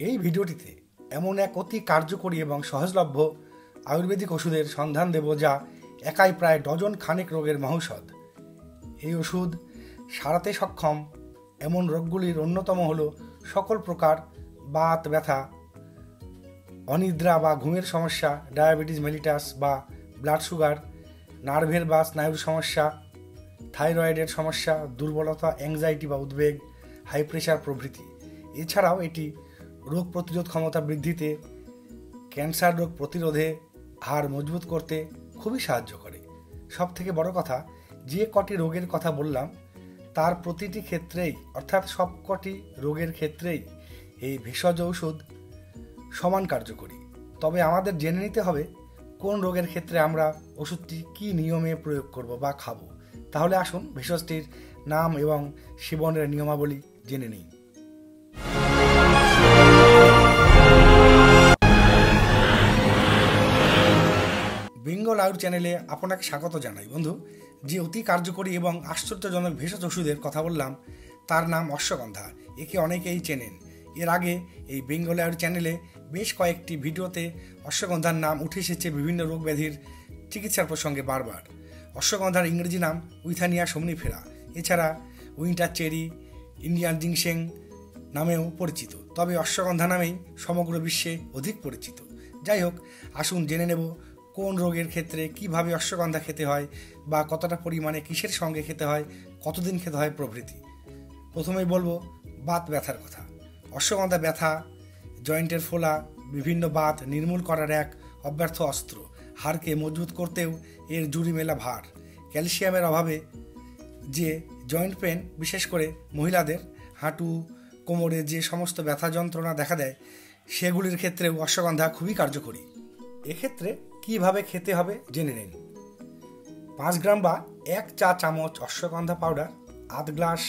এই ভিডিওটিতে এমন এক অতি কার্যকরী এবং সহজলভ্য আয়ুর্বেদিক ওষুধের সন্ধান দেব যা একাই প্রায় ডজন খানেক রোগের মহৌষধ। এই ওষুধ সারাতে সক্ষম। এমন রোগগুলির অন্যতম হল সকল প্রকার বাত ব্যথা, অনিদ্রা বা ঘুমের সমস্যা, ডায়াবেটিস মেলিটাস বা ব্লাড সুগার, নার্ভের বা স্নায়ুর সমস্যা, থাইরয়েডের সমস্যা, দুর্বলতা অ্যাংজাইটি বা উদ্বেগ হাই প্রেশার প্রভৃতি। এছাড়াও এটি রোগ প্রতিরোধ ক্ষমতা বৃদ্ধিতে, ক্যান্সার রোগ প্রতিরোধে হাড় মজবুত করতে খুবই সাহায্য করে। সব থেকে বড় কথা, যে কটি রোগের কথা বললাম, তার প্রতিটি ক্ষেত্রেই, অর্থাৎ সব কটি রোগের ক্ষেত্রেই এই ভেষজ ঔষধ সমান কার্যকরী। তবে আমাদের জেনে নিতে হবে, কোন রোগের ক্ষেত্রে আমরা ওষুধটি কী নিয়মে প্রয়োগ করব বা খাব। তাহলে আসুন ভেষজটির নাম এবং সেবনের নিয়মাবলী জেনে নিই। আয়ুর চ্যানেলে আপনাকে স্বাগত জানাই, বন্ধু। যে অতি কার্যকরী এবং আশ্চর্যজনক ভেষজ ওষুধের কথা বললাম, তার নাম অশ্বগন্ধা। একে অনেকেই চেনেন। এর আগে এই বেঙ্গল আয়ুর চ্যানেলে বেশ কয়েকটি ভিডিওতে অশ্বগন্ধার নাম উঠে এসেছে বিভিন্ন রোগ ব্যাধির চিকিৎসার প্রসঙ্গে বারবার। অশ্বগন্ধার ইংরেজি নাম উইথানিয়া সমনিফেরা এছাড়া উইন্টার চেরি, ইন্ডিয়ান জিংসেং নামেও পরিচিত। তবে অশ্বগন্ধা নামেই সমগ্র বিশ্বে অধিক পরিচিত। যাই হোক, আসুন জেনে নেব কোন রোগের ক্ষেত্রে কীভাবে অশ্বগন্ধা খেতে হয় বা কতটা পরিমাণে কিসের সঙ্গে খেতে হয়, কতদিন খেতে হয় প্রভৃতি। প্রথমেই বলব, বাত ব্যথার কথা। অশ্বগন্ধা ব্যথা, জয়েন্টের ফোলা, বিভিন্ন বাত, নির্মূল করার এক অব্যর্থ অস্ত্র, হাড়কে মজবুত করতেও এর জুড়ি মেলা ভার। ক্যালসিয়ামের অভাবে যে জয়েন্ট পেন বিশেষ করে মহিলাদের, হাঁটু, কোমরে যে সমস্ত ব্যথা যন্ত্রণা দেখা দেয়, সেগুলির ক্ষেত্রেও অশ্বগন্ধা খুবই কার্যকরী। এক্ষেত্রে কীভাবে খেতে হবে জেনে নিন। পাঁচ গ্রাম বা এক চা চামচ অশ্বগন্ধা পাউডার, আধ গ্লাস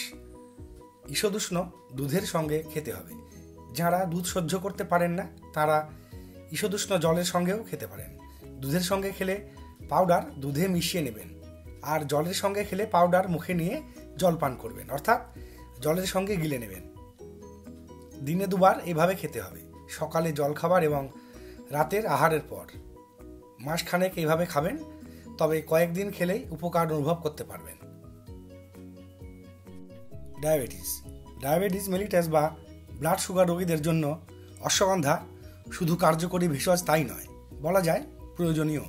ঈষদুষ্ণ দুধের সঙ্গে খেতে হবে। যারা দুধ সহ্য করতে পারেন না, তারা ঈষদুষ্ণ জলের সঙ্গেও খেতে পারেন। দুধের সঙ্গে খেলে পাউডার দুধে মিশিয়ে নেবেন আর জলের সঙ্গে খেলে পাউডার মুখে নিয়ে জল পান করবেন, অর্থাৎ জলের সঙ্গে গিলে নেবেন। দিনে দুবার এভাবে খেতে হবে। সকালে জল খাবার এবং রাতের আহারের পর। মাসখানেক এইভাবে খাবেন, তবে কয়েকদিন খেলেই উপকার অনুভব করতে পারবেন। ডায়াবেটিস। ডায়াবেটিস মেলিটাস বা ব্লাড সুগার রোগীদের জন্য অশ্বগন্ধা শুধু কার্যকরী ভেষজ তাই নয়, বলা যায় প্রয়োজনীয়।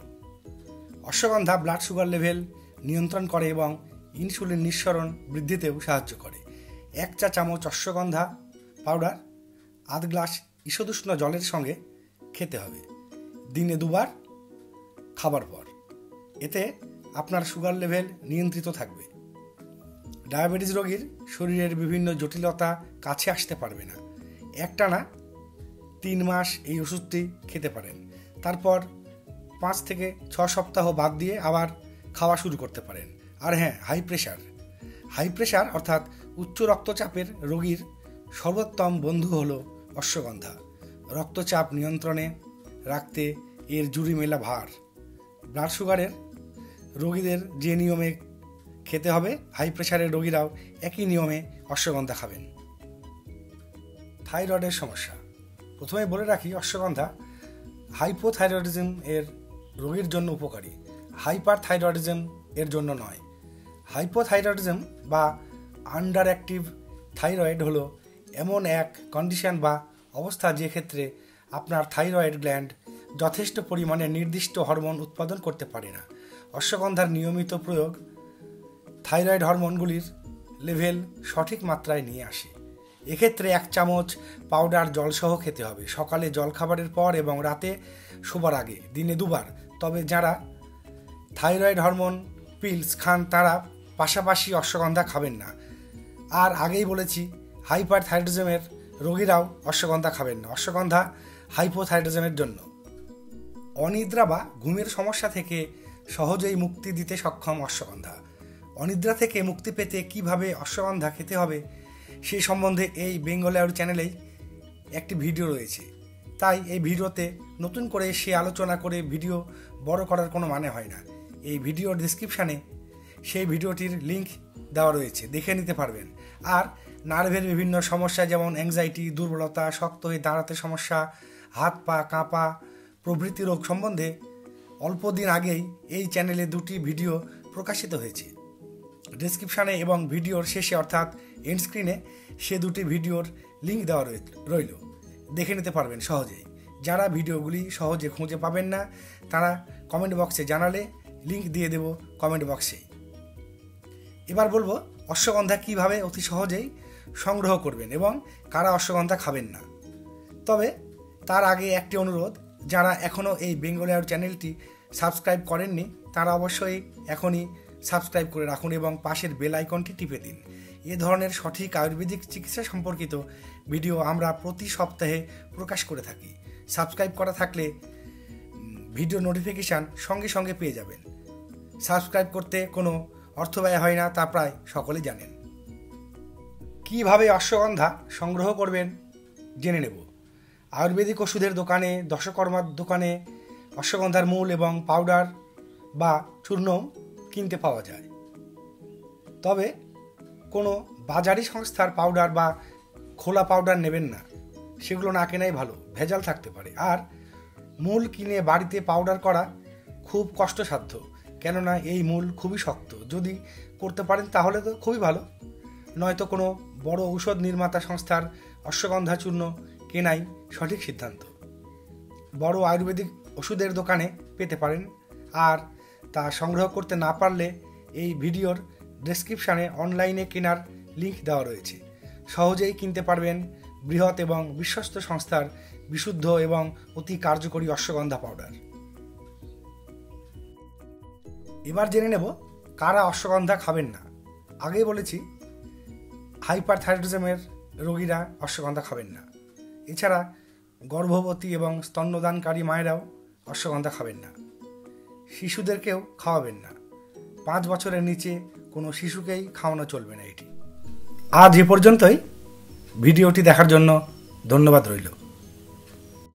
অশ্বগন্ধা ব্লাড সুগার লেভেল নিয়ন্ত্রণ করে এবং ইনসুলিন নিঃসরণ বৃদ্ধিতেও সাহায্য করে। এক চা চামচ অশ্বগন্ধা পাউডার, আধ গ্লাস ঈষদুষ্ণ জলের সঙ্গে খেতে হবে। দিনে দুবার, খাবার পর। এতে আপনার সুগার লেভেল নিয়ন্ত্রিত থাকবে। ডায়াবেটিস রোগীর শরীরের বিভিন্ন জটিলতা কাছে আসতে পারবে না। একটানা তিন মাস এই ওষুধটি খেতে পারেন। তারপর পাঁচ থেকে ছ সপ্তাহ বাদ দিয়ে আবার খাওয়া শুরু করতে পারেন। আর হ্যাঁ হাই প্রেশার হাই প্রেশার অর্থাৎ উচ্চ রক্তচাপের রোগীর সর্বোত্তম বন্ধু হল অশ্বগন্ধা। রক্তচাপ নিয়ন্ত্রণে রাখতে এর জুড়ি মেলা ভার। ব্লাড সুগারের রোগীদের যে নিয়মে খেতে হবে হাই প্রেশারের রোগীরাও একই নিয়মে অশ্বগন্ধা খাবেন। থাইরয়েডের সমস্যা। প্রথমে বলে রাখি, অশ্বগন্ধা হাইপোথাইরয়েডিজম এর রোগীর জন্য উপকারী। হাইপার থাইরয়েডিজম এর জন্য নয়। হাইপোথাইরয়েডিজম বা আন্ডার অ্যাক্টিভ থাইরয়েড হলো এমন এক কন্ডিশন বা অবস্থা যে ক্ষেত্রে আপনার থাইরয়েড গ্ল্যান্ড যথেষ্ট পরিমাণে নির্দিষ্ট হরমোন উৎপাদন করতে পারে না। অশ্বগন্ধার নিয়মিত প্রয়োগ থাইরয়েড হরমোনগুলির লেভেল সঠিক মাত্রায় নিয়ে আসে। এক্ষেত্রে এক চামচ পাউডার জলসহ খেতে হবে। সকালে জলখাবারের পর এবং রাতে শোবার আগে, দিনে দুবার। তবে যারা থাইরয়েড হরমোন, পিলস খান তারা পাশাপাশি অশ্বগন্ধা খাবেন না। আর আগেই বলেছি হাইপার থাইরোজমের রোগীরাও অশ্বগন্ধা খাবেন না। অশ্বগন্ধা হাইপোথাইড্রোজেনের জন্য। অনিদ্রা বা ঘুমের সমস্যা থেকে সহজেই মুক্তি দিতে সক্ষম অশ্বগন্ধা। অনিদ্রা থেকে মুক্তি পেতে কীভাবে অশ্বগন্ধা খেতে হবে, সে সম্বন্ধে এই বেঙ্গল আউট চ্যানেলেই একটি ভিডিও রয়েছে। তাই এই ভিডিওতে নতুন করে সে আলোচনা করে ভিডিও বড় করার কোনো মানে হয় না। এই ভিডিওর ডিসক্রিপশানে সেই ভিডিওটির লিংক দেওয়া রয়েছে, দেখে নিতে পারবেন। আর নার্ভের বিভিন্ন সমস্যা যেমন অ্যাংজাইটি দুর্বলতা, শক্ত হয়ে দাঁড়াতে সমস্যা, হাত পা কাঁপা প্রভৃতি রোগ সম্বন্ধে অল্প দিন আগেই এই চ্যানেলে দুটি ভিডিও প্রকাশিত হয়েছে। ডিসক্রিপশানে এবং ভিডিওর শেষে অর্থাৎ এন্ড স্ক্রিনে সে দুটি ভিডিওর লিঙ্ক দেওয়া রইল। দেখে নিতে পারবেন সহজেই। যারা ভিডিওগুলি সহজে খুঁজে পাবেন না, তারা কমেন্ট বক্সে জানালে লিঙ্ক দিয়ে দেব কমেন্ট বক্সে এবার বলব, অশ্বগন্ধা কীভাবে অতি সহজেই সংগ্রহ করবেন এবং কারা অশ্বগন্ধা খাবেন না। তবে তার আগে একটি অনুরোধ, যারা এখনও এই বেঙ্গল এয়ার চ্যানেলটি সাবস্ক্রাইব করেননি, তারা অবশ্যই এখনই সাবস্ক্রাইব করে রাখুন এবং পাশের বেল আইকনটি টিপে দিন। এ ধরনের সঠিক আয়ুর্বেদিক চিকিৎসা সম্পর্কিত ভিডিও আমরা প্রতি সপ্তাহে প্রকাশ করে থাকি। সাবস্ক্রাইব করা থাকলে ভিডিও নোটিফিকেশান সঙ্গে সঙ্গে পেয়ে যাবেন। সাবস্ক্রাইব করতে কোনো অর্থ ব্যয় হয় না, তা প্রায় সকলেই জানেন। কীভাবে অশ্বগন্ধা সংগ্রহ করবেন জেনে নেব। আয়ুর্বেদিক ওষুধের দোকানে, দশকর্মার দোকানে অশ্বগন্ধার মূল এবং পাউডার বা চূর্ণ কিনতে পাওয়া যায়। তবে কোনো বাজারি সংস্থার পাউডার বা খোলা পাউডার নেবেন না। সেগুলো না কেনাই ভালো, ভেজাল থাকতে পারে। আর মূল কিনে বাড়িতে পাউডার করা খুব কষ্টসাধ্য। কেননা এই মূল খুবই শক্ত। যদি করতে পারেন তাহলে তো খুবই ভালো। নয়তো কোনো বড় ঔষধ নির্মাতা সংস্থার অশ্বগন্ধা চূর্ণ কেনাই সঠিক সিদ্ধান্ত। বড় আয়ুর্বেদিক ওষুধের দোকানে পেতে পারেন আর তা সংগ্রহ করতে না পারলে এই ভিডিওর ডেসক্রিপশানে অনলাইনে কেনার লিঙ্ক দেওয়া রয়েছে। সহজেই কিনতে পারবেন বৃহৎ এবং বিশ্বস্ত সংস্থার বিশুদ্ধ এবং অতি কার্যকরী অশ্বগন্ধা পাউডার। এবার জেনে নেব কারা অশ্বগন্ধা খাবেন না। আগেই বলেছি হাইপার থাইরয়েডিজমের রোগীরা অশ্বগন্ধা খাবেন না। এছাড়া গর্ভবতী এবং স্তন্যদানকারী মায়েরাও অশ্বগন্ধা খাবেন না। শিশুদেরকেও খাওয়াবেন না। পাঁচ বছরের নিচে কোনো শিশুকেই খাওয়ানো চলবে না এটি। আজ এ পর্যন্তই। ভিডিওটি দেখার জন্য ধন্যবাদ রইল।